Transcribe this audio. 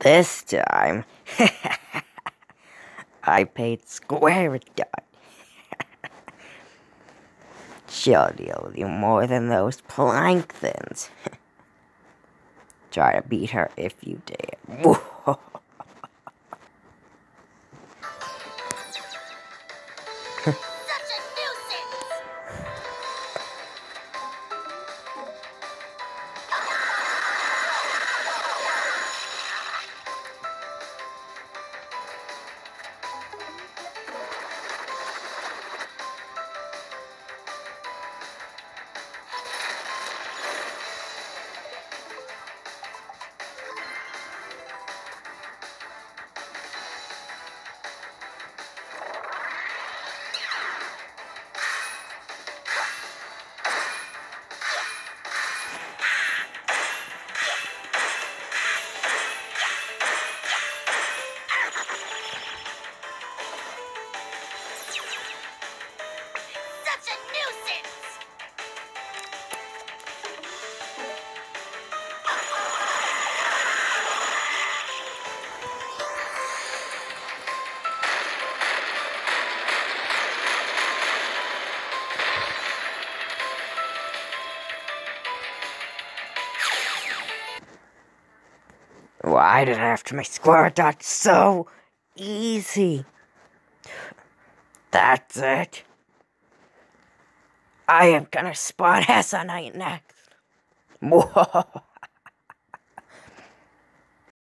This time, I paid square dot. She'll deal with you more than those planktons. Try to beat her if you dare. Such a nuisance! Why did I have to make Squaridot so easy? That's it. I am gonna spawn Hessonite next.